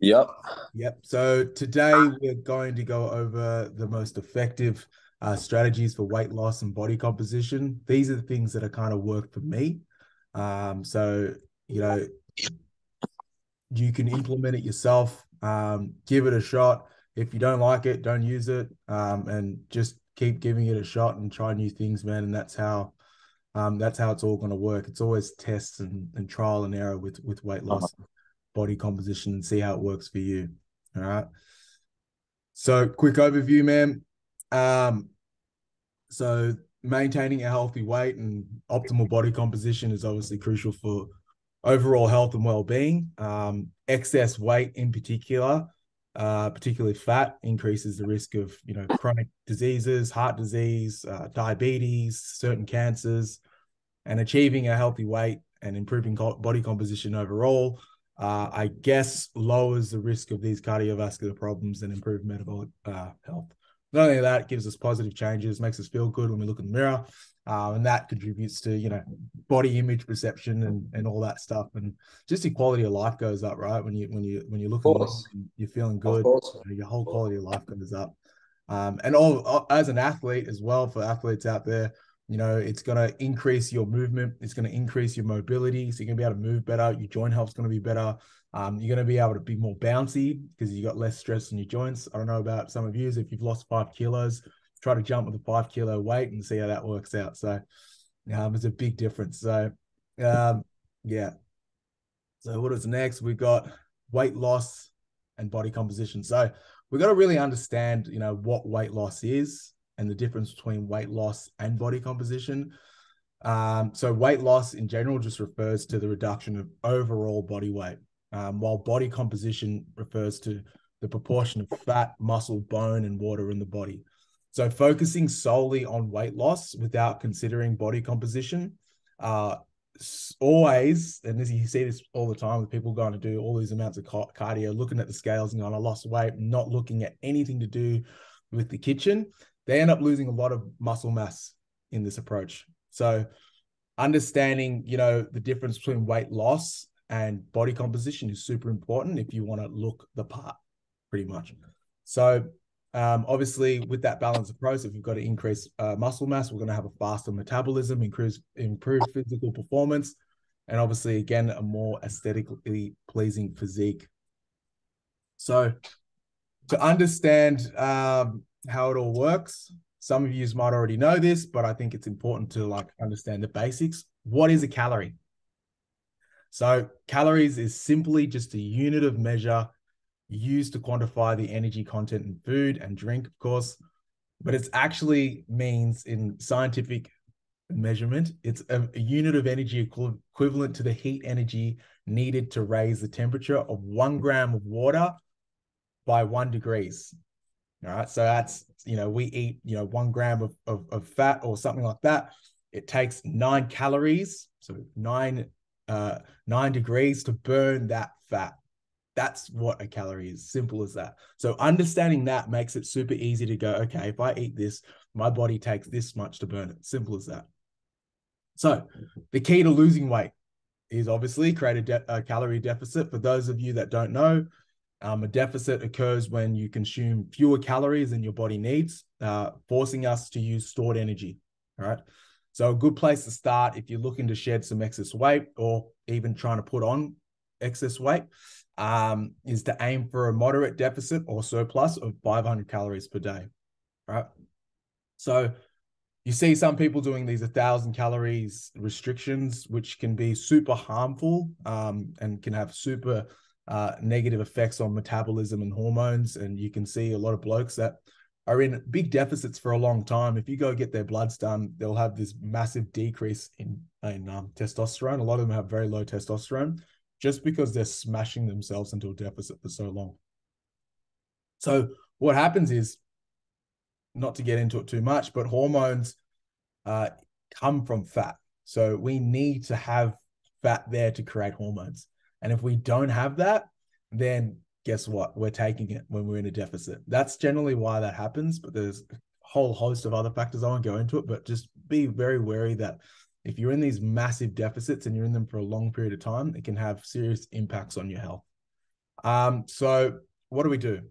Yep. Yep. So today we're going to go over the most effective uh, strategies for weight loss and body composition. These are the things that are kind of work for me. Um, so you know, you can implement it yourself. Um, give it a shot. If you don't like it, don't use it. Um, and just keep giving it a shot and try new things, man. And that's how um, that's how it's all going to work. It's always tests and, and trial and error with with weight loss, uh-huh. Body composition, and see how it works for you. All right. So, quick overview, man. Um, so maintaining a healthy weight and optimal body composition is obviously crucial for overall health and well-being. Um, excess weight, in particular, uh, particularly fat, increases the risk of you know chronic diseases, heart disease, uh, diabetes, certain cancers, and achieving a healthy weight and improving body composition overall. Uh, I guess lowers the risk of these cardiovascular problems and improve metabolic uh, health. Not only that, it gives us positive changes, makes us feel good when we look in the mirror, uh, and that contributes to you know body image perception and and all that stuff, and just your quality of life goes up, right? When you when you when you look you're feeling good, your whole quality of life goes up. Um, and all as an athlete as well for athletes out there, you know, it's going to increase your movement. It's going to increase your mobility. So you're going to be able to move better. Your joint health's going to be better. Um, you're going to be able to be more bouncy because you've got less stress in your joints. I don't know about some of you. If you've lost five kilos, try to jump with a five kilo weight and see how that works out. So um, it's a big difference. So um, yeah. So what is next? We've got weight loss and body composition. So we've got to really understand, you know, what weight loss is and the difference between weight loss and body composition. Um, so weight loss in general just refers to the reduction of overall body weight, um, while body composition refers to the proportion of fat, muscle, bone, and water in the body. So focusing solely on weight loss without considering body composition, uh, always, and as you see this all the time with people going to do all these amounts of cardio, looking at the scales and going, I lost weight, not looking at anything to do with the kitchen, they end up losing a lot of muscle mass in this approach. So understanding, you know, the difference between weight loss and body composition is super important if you want to look the part, pretty much. So um, obviously, with that balanced approach, if you've got to increase uh, muscle mass, we're going to have a faster metabolism, increase improve physical performance, and obviously, again, a more aesthetically pleasing physique. So, to understand um, how it all works, some of you might already know this, but I think it's important to like understand the basics. What is a calorie? So, calories is simply just a unit of measure used to quantify the energy content in food and drink, of course, but it's actually means in scientific measurement, it's a, a unit of energy equ- equivalent to the heat energy needed to raise the temperature of one gram of water by one degrees. All right. So that's, you know, we eat, you know, one gram of, of, of fat or something like that. It takes nine calories, so nine uh, nine degrees to burn that fat. That's what a calorie is. Simple as that. So understanding that makes it super easy to go, okay, if I eat this, my body takes this much to burn it. Simple as that. So the key to losing weight is obviously create a, de- a calorie deficit. For those of you that don't know, um, a deficit occurs when you consume fewer calories than your body needs, uh, forcing us to use stored energy. All right. So a good place to start if you're looking to shed some excess weight or even trying to put on excess weight um, is to aim for a moderate deficit or surplus of 500 calories per day. Right. So you see some people doing these 1,000 calories restrictions, which can be super harmful um, and can have super uh, negative effects on metabolism and hormones. And you can see a lot of blokes that are in big deficits for a long time. If you go get their bloods done, they'll have this massive decrease in, in um, testosterone. A lot of them have very low testosterone just because they're smashing themselves into a deficit for so long. So what happens is, not to get into it too much, but hormones uh, come from fat. So we need to have fat there to create hormones. And if we don't have that, then guess what? We're taking it when we're in a deficit. That's generally why that happens. But there's a whole host of other factors. I won't go into it, but just be very wary that if you're in these massive deficits and you're in them for a long period of time, it can have serious impacts on your health. Um, so what do we do?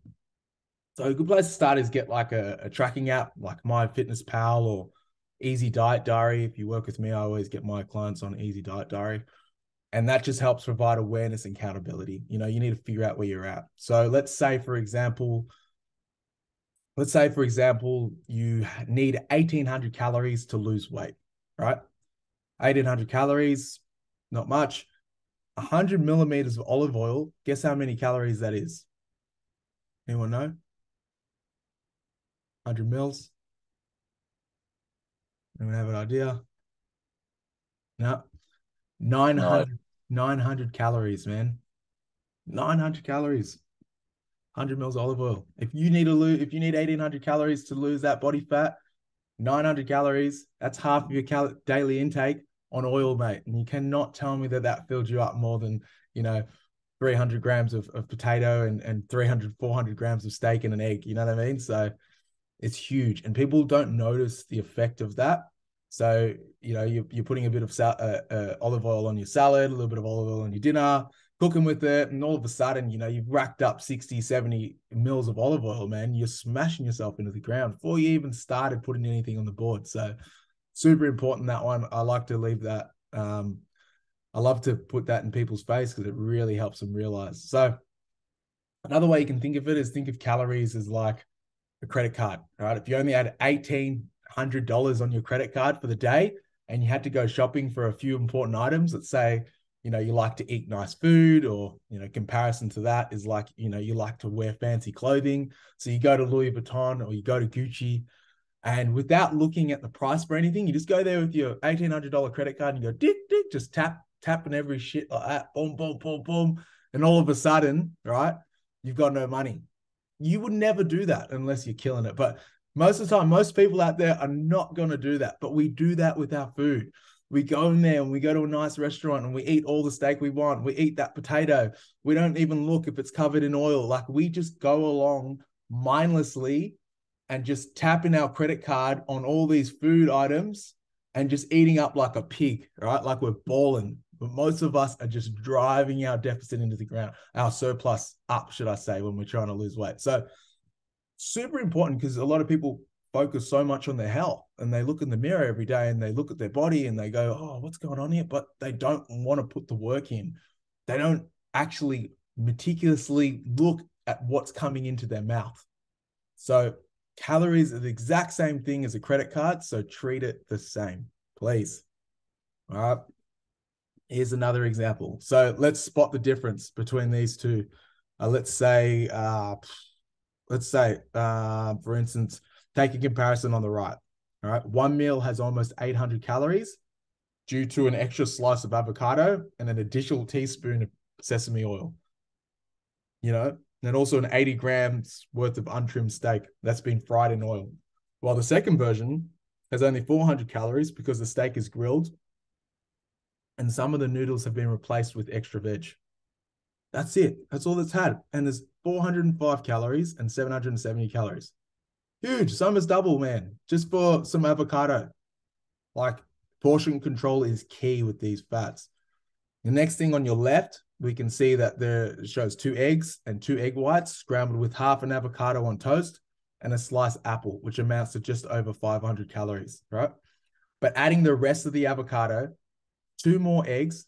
So a good place to start is get like a, a tracking app like MyFitnessPal or Easy Diet Diary. If you work with me, I always get my clients on Easy Diet Diary. And that just helps provide awareness and accountability. You know, you need to figure out where you're at. So let's say, for example, let's say, for example, you need 1800 calories to lose weight, right? 1800 calories, not much. 100 millimeters of olive oil. Guess how many calories that is? Anyone know? 100 mils. Anyone have an idea? No. 900, no. 900 calories, man. 900 calories. 100 mils olive oil. If you need to lose, if you need 1800 calories to lose that body fat, 900 calories, that's half of your cal- daily intake on oil, mate. And you cannot tell me that that filled you up more than, you know, 300 grams of, of potato and, and 300, 400 grams of steak and an egg. You know what I mean? So it's huge. And people don't notice the effect of that. So, you know, you're, you're putting a bit of sal- uh, uh, olive oil on your salad, a little bit of olive oil on your dinner, cooking with it. And all of a sudden, you know, you've racked up 60, 70 mils of olive oil, man. You're smashing yourself into the ground before you even started putting anything on the board. So, super important that one. I like to leave that. Um, I love to put that in people's face because it really helps them realize. So, another way you can think of it is think of calories as like a credit card, right? If you only had eighteen hundred dollars on your credit card for the day, and you had to go shopping for a few important items, let's say you know you like to eat nice food or you know comparison to that is like you know you like to wear fancy clothing so you go to louis vuitton or you go to gucci and without looking at the price for anything, you just go there with your $1,800 credit card and you go, dick, dick, just tap, tapping every shit like that, boom, boom, boom, boom. And all of a sudden, right, you've got no money. You would never do that unless you're killing it. But most of the time, most people out there are not going to do that. But we do that with our food. We go in there and we go to a nice restaurant and we eat all the steak we want. We eat that potato. We don't even look if it's covered in oil. Like we just go along mindlessly and just tapping our credit card on all these food items and just eating up like a pig, right? Like we're balling. But most of us are just driving our deficit into the ground, our surplus up, should I say, when we're trying to lose weight. So, super important because a lot of people focus so much on their health and they look in the mirror every day and they look at their body and they go, Oh, what's going on here? But they don't want to put the work in. They don't actually meticulously look at what's coming into their mouth. So, Calories are the exact same thing as a credit card, so treat it the same, please. All right. Here's another example. So let's spot the difference between these two. Uh, let's say, uh, let's say, uh, for instance, take a comparison on the right. All right. One meal has almost 800 calories due to an extra slice of avocado and an additional teaspoon of sesame oil. You know, and also an 80 grams worth of untrimmed steak that's been fried in oil. While the second version has only 400 calories because the steak is grilled and some of the noodles have been replaced with extra veg. That's it. That's all it's had. And there's 405 calories and 770 calories. Huge. Summer's double, man, just for some avocado. Like portion control is key with these fats. The next thing on your left we can see that there shows two eggs and two egg whites scrambled with half an avocado on toast and a sliced apple, which amounts to just over 500 calories, right? But adding the rest of the avocado, two more eggs,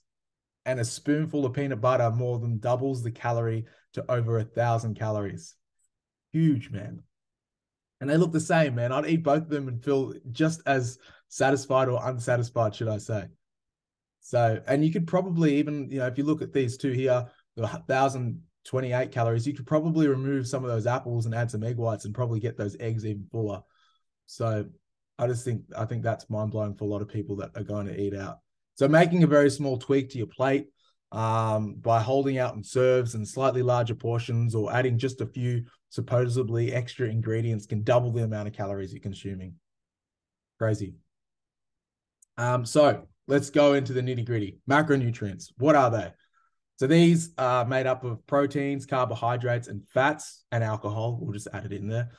and a spoonful of peanut butter more than doubles the calorie to over a thousand calories. Huge, man. And they look the same, man. I'd eat both of them and feel just as satisfied or unsatisfied, should I say. So, and you could probably even, you know, if you look at these two here, the 1,028 calories, you could probably remove some of those apples and add some egg whites and probably get those eggs even fuller. So, I just think, I think that's mind blowing for a lot of people that are going to eat out. So, making a very small tweak to your plate um, by holding out in serves and slightly larger portions or adding just a few supposedly extra ingredients can double the amount of calories you're consuming. Crazy. Um, so let's go into the nitty gritty. Macronutrients, what are they? So these are made up of proteins, carbohydrates, and fats, and alcohol. We'll just add it in there.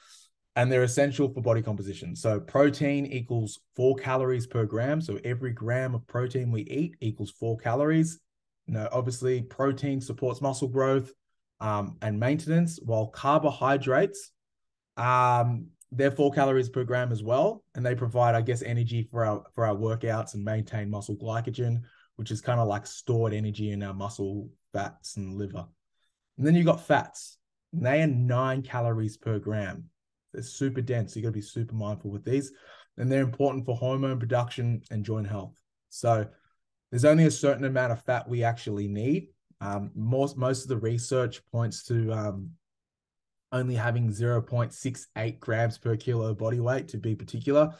And they're essential for body composition. So protein equals four calories per gram. So every gram of protein we eat equals four calories. You know, obviously, protein supports muscle growth. um, and maintenance, while carbohydrates, um, they're four calories per gram as well, and they provide, I guess, energy for our for our workouts and maintain muscle glycogen, which is kind of like stored energy in our muscle fats and liver. And then you've got fats. They are nine calories per gram. They're super dense. You got to be super mindful with these. And they're important for hormone production and joint health. So there's only a certain amount of fat we actually need. Um, most most of the research points to um, only having 0.68 grams per kilo body weight to be particular.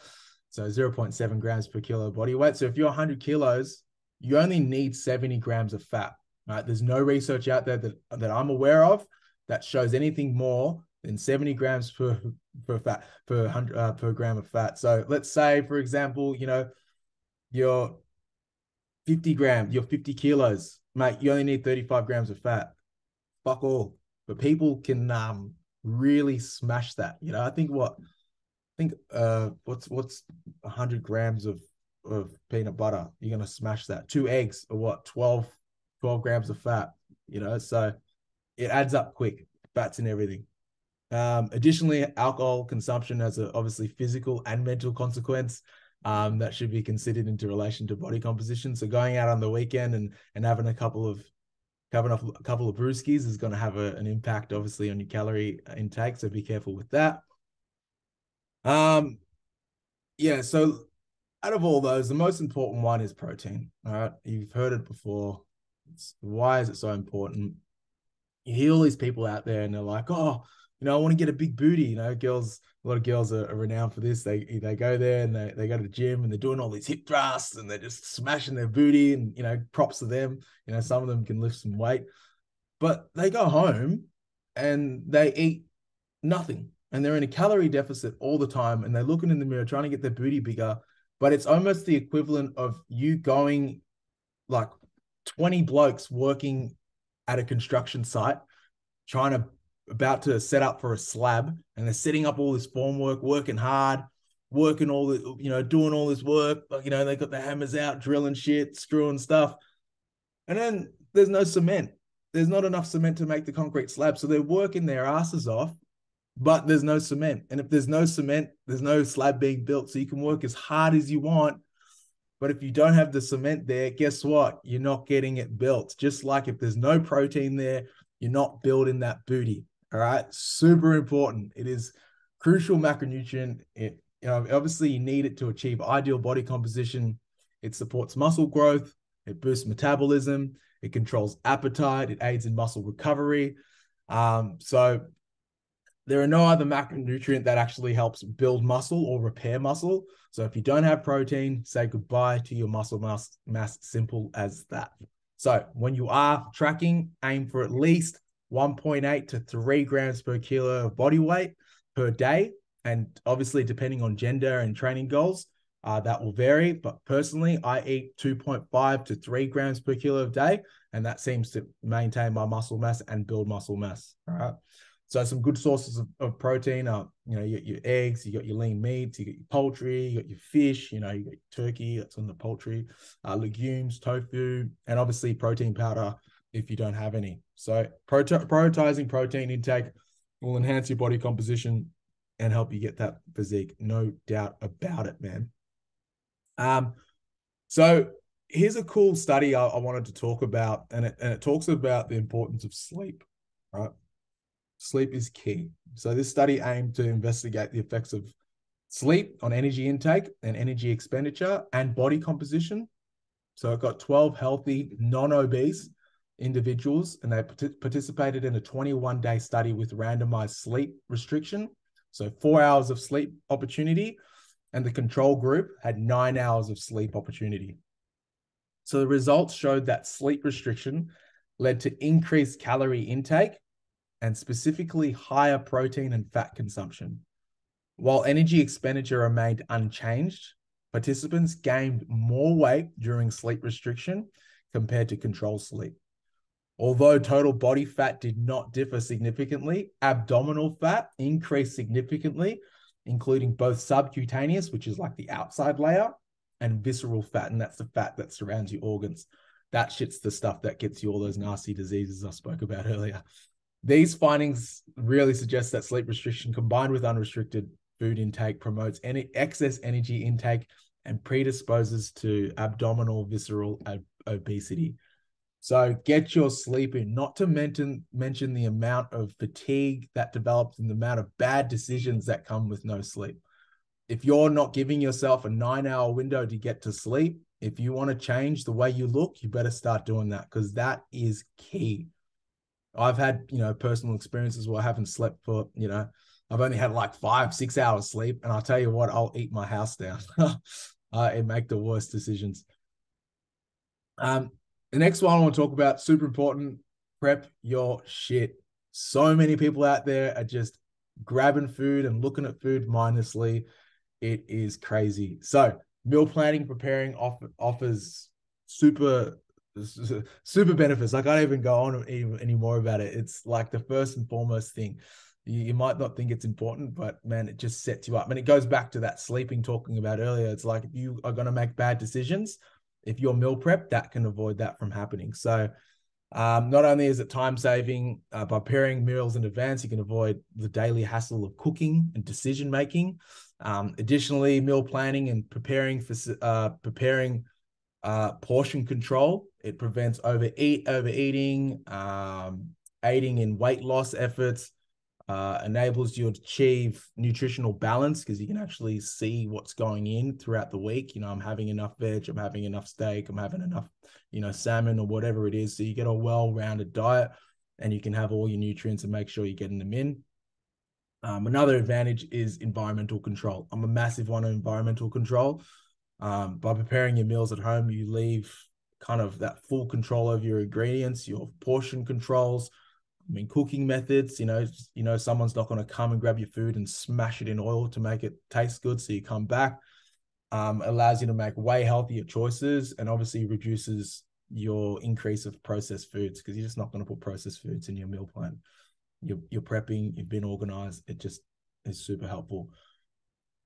So 0.7 grams per kilo body weight. So if you're 100 kilos, you only need 70 grams of fat. Right? There's no research out there that, that I'm aware of that shows anything more than 70 grams per per fat per hundred uh, per gram of fat. So let's say, for example, you know, you're 50 grams, you're 50 kilos, mate. You only need 35 grams of fat. Fuck all. But people can um really smash that. You know, I think what I think uh what's what's 100 grams of of peanut butter. You're gonna smash that. Two eggs or what? 12 12 grams of fat. You know, so it adds up quick. Fats and everything. Um, additionally, alcohol consumption has a obviously physical and mental consequence um, that should be considered into relation to body composition. So going out on the weekend and and having a couple of having a, couple of brewskis is going to have a, an impact, obviously, on your calorie intake. So be careful with that. Um, yeah. So out of all those, the most important one is protein. All right, you've heard it before. It's, why is it so important? You hear all these people out there, and they're like, "Oh, you know, I want to get a big booty. You know, girls, a lot of girls are, are, renowned for this. They they go there and they, they go to the gym and they're doing all these hip thrusts and they're just smashing their booty. And you know, props to them. You know, some of them can lift some weight, but they go home and they eat nothing and they're in a calorie deficit all the time and they're looking in the mirror trying to get their booty bigger. But it's almost the equivalent of you going like 20 blokes working at a construction site trying to about to set up for a slab and they're setting up all this formwork, working hard, working all the, you know, doing all this work. You know, they got the hammers out, drilling shit, screwing stuff. And then there's no cement. There's not enough cement to make the concrete slab. So they're working their asses off, but there's no cement. And if there's no cement, there's no slab being built. So you can work as hard as you want. But if you don't have the cement there, guess what? You're not getting it built. Just like if there's no protein there, you're not building that booty. All right, super important. It is crucial macronutrient. It you know obviously you need it to achieve ideal body composition. It supports muscle growth. It boosts metabolism. It controls appetite. It aids in muscle recovery. Um, so there are no other macronutrient that actually helps build muscle or repair muscle. So if you don't have protein, say goodbye to your muscle mass. Mass simple as that. So when you are tracking, aim for at least 1.8 to 3 grams per kilo of body weight per day. And obviously, depending on gender and training goals, uh, that will vary. But personally, I eat 2.5 to 3 grams per kilo of day. And that seems to maintain my muscle mass and build muscle mass. All right. So some good sources of, of protein are, you know, you your eggs, you got your lean meats, you got your poultry, you got your fish, you know, you got turkey, that's on the poultry, uh, legumes, tofu, and obviously protein powder if you don't have any. So prioritizing protein intake will enhance your body composition and help you get that physique. No doubt about it, man. Um, so here's a cool study I, I wanted to talk about, and it, and it talks about the importance of sleep. Right, sleep is key. So this study aimed to investigate the effects of sleep on energy intake and energy expenditure and body composition. So it got 12 healthy, non-obese individuals, and they participated in a 21 day study with randomized sleep restriction. So, four hours of sleep opportunity, and the control group had nine hours of sleep opportunity. So, the results showed that sleep restriction led to increased calorie intake and specifically higher protein and fat consumption. While energy expenditure remained unchanged, participants gained more weight during sleep restriction compared to control sleep. Although total body fat did not differ significantly, abdominal fat increased significantly, including both subcutaneous, which is like the outside layer, and visceral fat, and that's the fat that surrounds your organs. That shit's the stuff that gets you all those nasty diseases I spoke about earlier. These findings really suggest that sleep restriction combined with unrestricted food intake promotes any excess energy intake and predisposes to abdominal visceral obesity. So get your sleep in, not to mention mention the amount of fatigue that develops and the amount of bad decisions that come with no sleep. If you're not giving yourself a nine hour window to get to sleep, if you want to change the way you look, you better start doing that because that is key. I've had, you know, personal experiences where I haven't slept for, you know, I've only had like five, six hours sleep. And I'll tell you what, I'll eat my house down uh, and make the worst decisions. Um, the next one I want to talk about, super important, prep your shit. So many people out there are just grabbing food and looking at food mindlessly. It is crazy. So, meal planning, preparing offer, offers super super benefits. I can't even go on any, any more about it. It's like the first and foremost thing. You, you might not think it's important, but man, it just sets you up. And it goes back to that sleeping talking about earlier. It's like if you are going to make bad decisions, if you're meal prep, that can avoid that from happening. So, um, not only is it time saving uh, by preparing meals in advance, you can avoid the daily hassle of cooking and decision making. Um, additionally, meal planning and preparing for uh, preparing uh, portion control. It prevents overeat overeating, um, aiding in weight loss efforts, uh, enables you to achieve nutritional balance because you can actually see what's going in throughout the week. You know, I'm having enough veg, I'm having enough steak, I'm having enough, you know, salmon or whatever it is. So you get a well-rounded diet and you can have all your nutrients and make sure you're getting them in. Um, another advantage is environmental control. I'm a massive one on environmental control. Um, by preparing your meals at home, you leave kind of that full control over your ingredients, your portion controls, I mean, cooking methods, you know, you know, someone's not going to come and grab your food and smash it in oil to make it taste good. So you come back, um, allows you to make way healthier choices and obviously reduces your increase of processed foods because you're just not going to put processed foods in your meal plan. You're, you're prepping, you've been organized. It just is super helpful.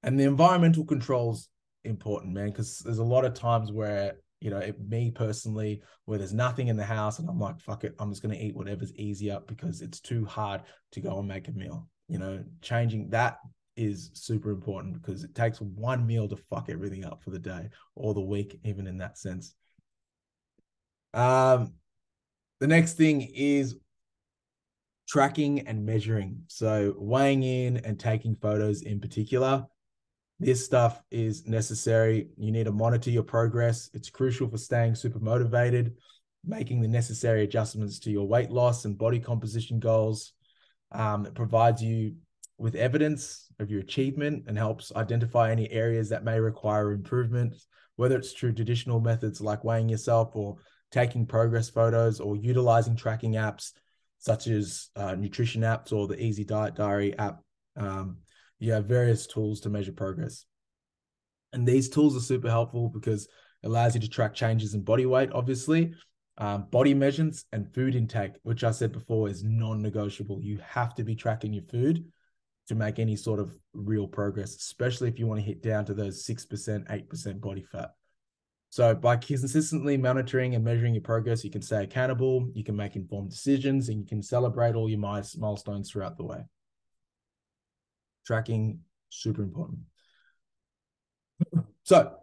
And the environmental controls important, man, because there's a lot of times where you know, it, me personally, where there's nothing in the house and I'm like, fuck it, I'm just going to eat whatever's easier because it's too hard to go and make a meal. You know, changing that is super important because it takes one meal to fuck everything up for the day or the week, even in that sense. Um, the next thing is tracking and measuring. So weighing in and taking photos in particular. This stuff is necessary. You need to monitor your progress. It's crucial for staying super motivated, making the necessary adjustments to your weight loss and body composition goals. Um, it provides you with evidence of your achievement and helps identify any areas that may require improvement, whether it's through traditional methods like weighing yourself or taking progress photos or utilizing tracking apps such as uh, nutrition apps or the Easy Diet Diary app. Um, you have various tools to measure progress. And these tools are super helpful because it allows you to track changes in body weight, obviously, um, body measurements, and food intake, which I said before is non negotiable. You have to be tracking your food to make any sort of real progress, especially if you want to hit down to those 6%, 8% body fat. So, by consistently monitoring and measuring your progress, you can stay accountable, you can make informed decisions, and you can celebrate all your milestones throughout the way tracking, super important. So,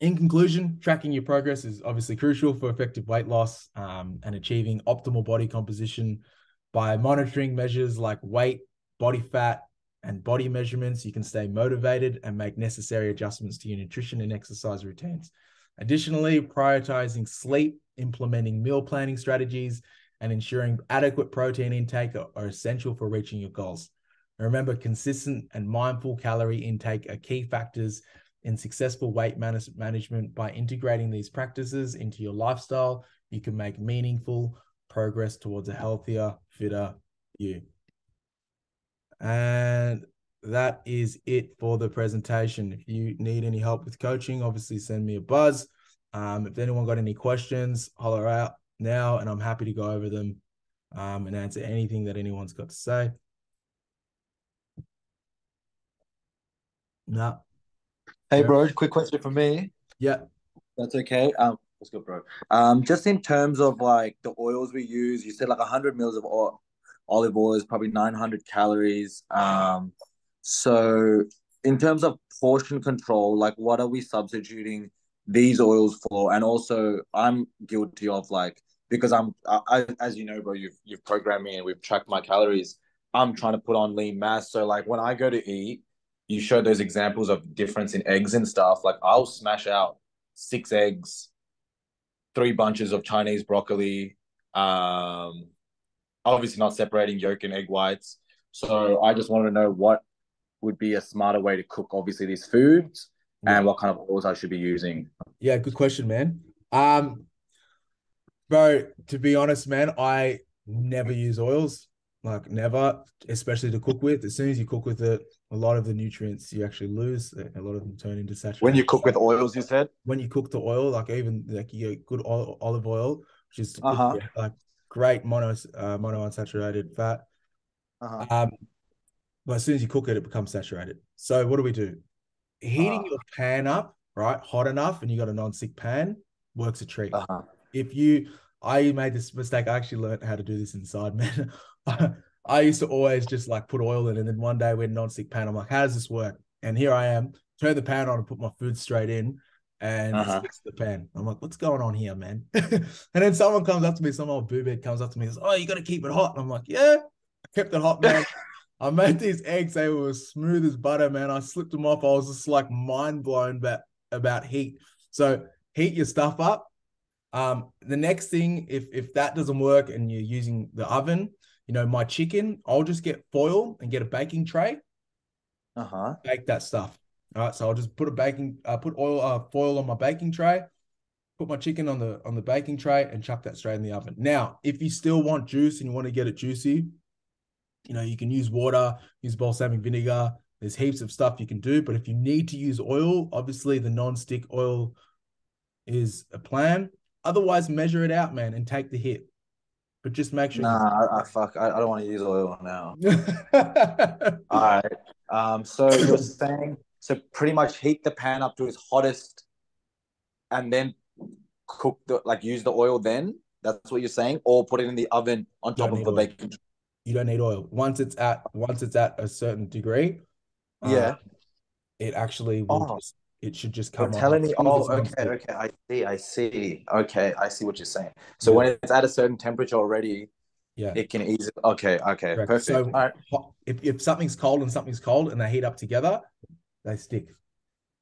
in conclusion, tracking your progress is obviously crucial for effective weight loss um, and achieving optimal body composition. By monitoring measures like weight, body fat, and body measurements, you can stay motivated and make necessary adjustments to your nutrition and exercise routines. Additionally, prioritizing sleep, implementing meal planning strategies, and ensuring adequate protein intake are, are essential for reaching your goals. And remember, consistent and mindful calorie intake are key factors in successful weight management. By integrating these practices into your lifestyle, you can make meaningful progress towards a healthier, fitter you. And that is it for the presentation. If you need any help with coaching, obviously send me a buzz. Um, if anyone got any questions, holler out now, and I'm happy to go over them um, and answer anything that anyone's got to say. No. Hey, bro. Quick question for me. Yeah. That's okay. Um, what's good, bro? Um, just in terms of like the oils we use, you said like hundred mils of oil, olive oil is probably 900 calories. Um, so in terms of portion control, like what are we substituting these oils for? And also, I'm guilty of like because I'm, I, as you know, bro, you've you've programmed me and we've tracked my calories. I'm trying to put on lean mass. So like when I go to eat, you showed those examples of difference in eggs and stuff. Like I'll smash out six eggs, three bunches of Chinese broccoli. Um, obviously not separating yolk and egg whites. So I just wanted to know what would be a smarter way to cook obviously these foods and what kind of oils I should be using. Yeah, good question, man. Um, bro, to be honest, man, I never use oils. Like never, especially to cook with. As soon as you cook with it, a lot of the nutrients you actually lose. A lot of them turn into saturated. When you cook with oils, you said. When you cook the oil, like even like you get good oil, olive oil, which is Uh-huh. like great mono uh, monounsaturated fat. Uh-huh. Um, but as soon as you cook it, it becomes saturated. So what do we do? Heating Ah. your pan up, right, hot enough, and you got a non-stick pan, works a treat. Uh-huh. If you, I made this mistake. I actually learned how to do this inside, man. I used to always just like put oil in, and then one day we had non-stick pan. I'm like, how does this work? And here I am, turn the pan on and put my food straight in, and Uh-huh. the pan. I'm like, what's going on here, man? and then someone comes up to me, some old boobhead comes up to me and says, Oh, you got to keep it hot. And I'm like, Yeah, I kept it hot, man. I made these eggs, they were smooth as butter, man. I slipped them off. I was just like mind blown about, about heat. So heat your stuff up. Um, the next thing, if if that doesn't work and you're using the oven, you know, my chicken, I'll just get foil and get a baking tray, Uh-huh. bake that stuff. All right. So I'll just put a baking, uh, put oil, uh, foil on my baking tray, put my chicken on the on the baking tray, and chuck that straight in the oven. Now, if you still want juice and you want to get it juicy, you know, you can use water, use balsamic vinegar. There's heaps of stuff you can do. But if you need to use oil, obviously the non-stick oil is a plan. Otherwise, measure it out, man, and take the hit. But just make sure. Nah, I, I fuck. I, I don't want to use oil now. All right. Um. So you're saying so pretty much heat the pan up to its hottest, and then cook the like use the oil. Then that's what you're saying, or put it in the oven on top of the oil. bacon. you don't need oil. Once it's at once it's at a certain degree, Yeah. it actually will Oh. just it should just You're come on. telling me. As soon oh, as Oh, okay, okay. I see. I see. Okay, I see what you're saying. So Yeah. when it's at a certain temperature already, Yeah. it can easily. Okay. Okay. Correct. Perfect. So All right. if, if something's cold and something's cold and they heat up together, they stick.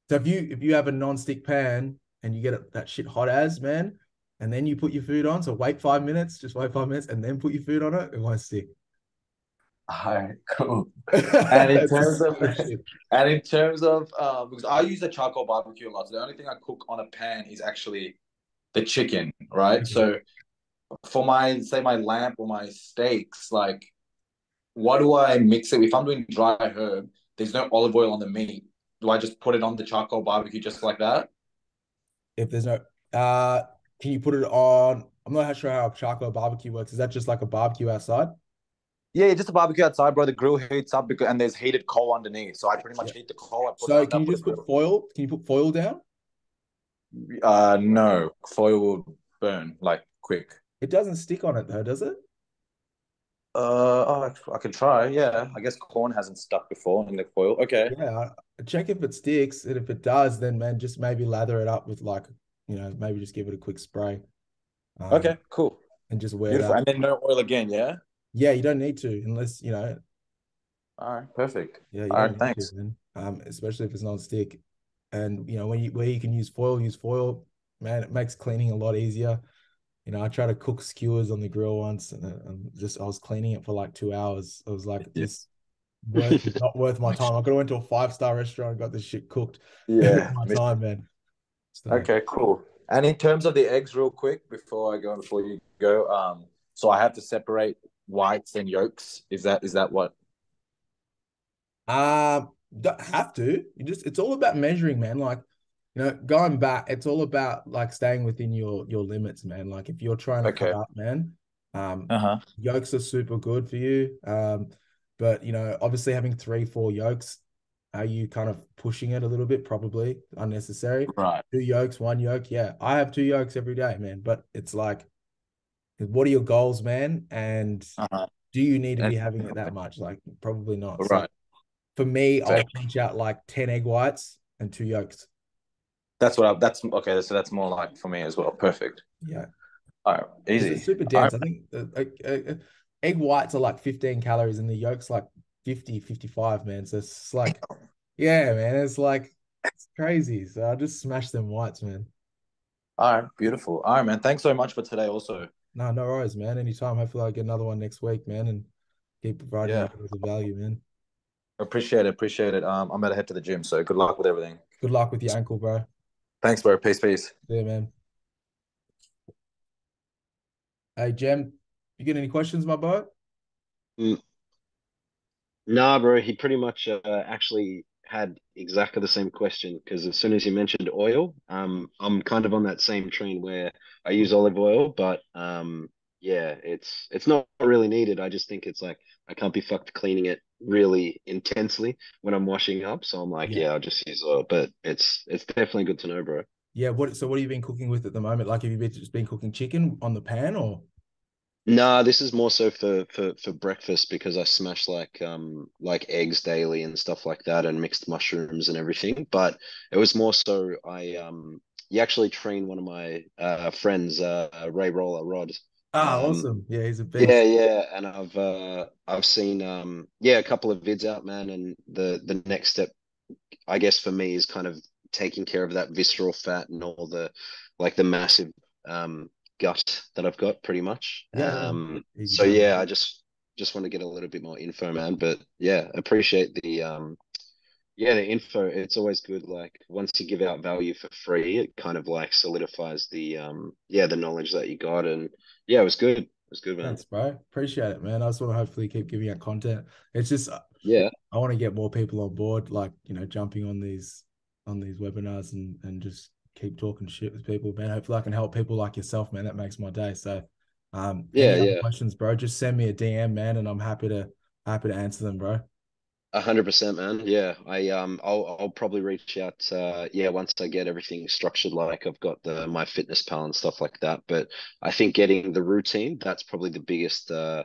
So if you if you have a non-stick pan and you get it, that shit hot as man, and then you put your food on, so wait five minutes, just wait five minutes, and then put your food on it, it won't stick. All right. Cool. And in terms of- And in terms of, uh, because I use the charcoal barbecue a lot, so the only thing I cook on a pan is actually the chicken, right? Mhm. So for my, say, my lamb or my steaks, like, what do I mix it with? If I'm doing dry herb, there's no olive oil on the meat. Do I just put it on the charcoal barbecue just like that? if there's no uh can you put it on I'm not sure how charcoal barbecue works. Is that just like a barbecue outside? Yeah, just a barbecue outside, bro. The grill heats up because, and there's heated coal underneath. So I pretty much heat the coal. I put So can you just put foil? Can you put foil down? Uh, no, foil will burn like quick. It doesn't stick on it though, does it? Uh, oh, I, I could try. Yeah, I guess corn hasn't stuck before in the foil. Okay. Yeah, check if it sticks, and if it does, then man, just maybe lather it up with like, you know, maybe just give it a quick spray. Um, Okay. Cool. and just wear it out. And then no oil again. Yeah. Yeah, you don't need to unless you know. All right. Perfect. Yeah, you All don't thanks. to. Um, especially if it's non-stick, and you know when you where you can use foil, use foil. Man, it makes cleaning a lot easier. You know, I tried to cook skewers on the grill once, and, uh, and just I was cleaning it for like two hours. I was like, Yeah. this worth, not worth my time. I could have went to a five star restaurant and got this shit cooked. Yeah. my time, man. So, Okay. Cool. And in terms of the eggs, real quick before I go, before you go, um, so I have to separate whites and yolks. Is that is that what? Um, don't have to. You just it's all about measuring, man. Like, you know, going back, it's all about like staying within your your limits, man. Like if you're trying to Okay. cut up, man, um, Uh huh. yolks are super good for you. Um, but you know, obviously having three, four yolks, are you kind of pushing it a little bit? Probably unnecessary. Right. Two yolks, one yolk. Yeah, I have two yolks every day, man. But it's like, what are your goals, man? And Uh huh. do you need to be having it that much? Like, probably not. So Right. for me, Fair. I'll pinch out like 10 egg whites and two yolks. That's what I, that's okay. So that's more like for me as well. Perfect. Yeah. All right, It's easy. super dense. I think uh, uh, uh, egg whites are like 15 calories and the yolks like 50, 55, man. So it's like, yeah, man, it's like, it's crazy. So I just smash them whites, man. All right, beautiful. All right, man. Thanks so much for today. Also, No, no worries, man. Anytime. Hopefully I get another one next week, man, and keep providing Yeah. with the value, man. appreciate it. Appreciate it. Um, I'm about to head to the gym, so good luck with everything. Good luck with your ankle, bro. Thanks, bro. Peace, peace. Yeah, man. Hey, Jem, you get any questions, my boy? Nah, bro, he pretty much uh, actually had exactly the same question because as soon as you mentioned oil, um, I'm kind of on that same train where I use olive oil, but um, yeah, it's it's not really needed. I just think it's like I can't be fucked cleaning it really intensely when I'm washing up, so I'm like, Yeah. yeah, I'll just use oil. But it's it's definitely good to know, bro. Yeah, what so what have you been cooking with at the moment? Like have you been just been cooking chicken on the pan or Nah, this is more so for for for breakfast because I smash like um like eggs daily and stuff like that and mixed mushrooms and everything. But it was more so I um you actually trained one of my uh friends uh Ray Roller Rod. Ah, Um, awesome. Yeah, he's a beast. Yeah, yeah, and I've uh I've seen um yeah a couple of vids out, man, and the the next step I guess for me is kind of taking care of that visceral fat and all the like the massive um gut that I've got pretty much. Yeah, Um so yeah, I just just want to get a little bit more info, man. But yeah, appreciate the um yeah, the info. It's always good. Like once you give out value for free, it kind of like solidifies the um yeah, the knowledge that you got. And yeah, it was good. It was good, man. Thanks, bro. Appreciate it, man. I just want to hopefully keep giving out content. It's just Yeah. I want to get more people on board, like you know, jumping on these on these webinars and and just keep talking shit with people, man. Hopefully, I can help people like yourself, man. That makes my day. So, um, Yeah, yeah. questions, bro? Just send me a DM, man, and I'm happy to happy to answer them, bro. A hundred percent, man. Yeah, I um, I'll I'll probably reach out. Uh, yeah, once I get everything structured, like I've got the my fitness pal and stuff like that. But I think getting the routine that's probably the biggest. Uh,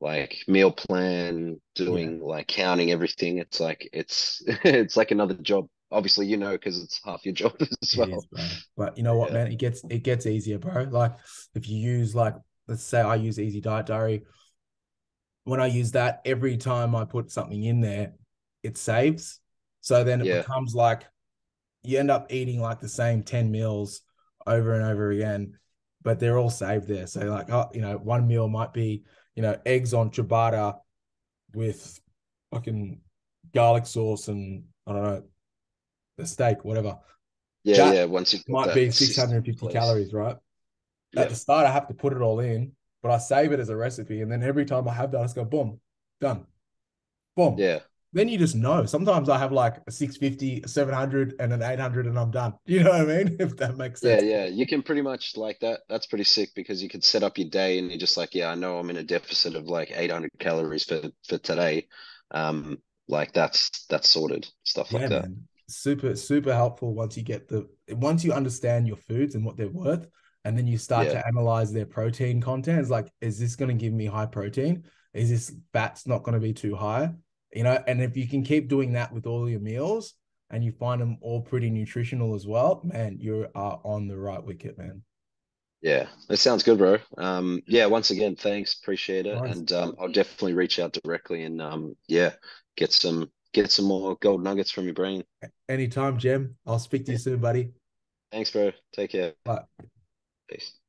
like meal plan, doing like counting everything. It's like it's it's like another job. Obviously, you know, because it's half your job as well. is. But you know what, Yeah. man? It gets it gets easier, bro. Like if you use like let's say I use Easy Diet Diary. When I use that, every time I put something in there, it saves. So then it Yeah. becomes like you end up eating like the same 10 meals over and over again, but they're all saved there. So like oh, you know, one meal might be, you know, eggs on ciabatta with fucking garlic sauce and I don't know, the steak, whatever Yeah, That yeah. Once you might be 650 calories, right? Yeah. At the start, I have to put it all in, but I save it as a recipe. And then every time I have that, I just go, boom, done. Boom. Yeah, Then you just know. Sometimes I have like a 650, a 700, and an 800, and I'm done. You know what I mean? If that makes yeah, sense. yeah. You can pretty much like that. That's pretty sick because you could set up your day and you're just like, yeah, I know I'm in a deficit of like 800 calories for for today. Um, like that's that's sorted stuff Yeah, like that. man. Super, super helpful once you get the once you understand your foods and what they're worth, and then you start Yeah. to analyze their protein content. It's like, is this going to give me high protein? Is this fat's not going to be too high? You know, and if you can keep doing that with all your meals and you find them all pretty nutritional as well, man, you are on the right wicket, man. Yeah, that sounds good, bro. Um, yeah, once again, thanks, appreciate it, Nice. and um, I'll definitely reach out directly and um, yeah, get some get some more gold nuggets from your brain. Anytime, Jem. I'll speak to you soon, buddy. Thanks, bro. Take care. Bye. Peace.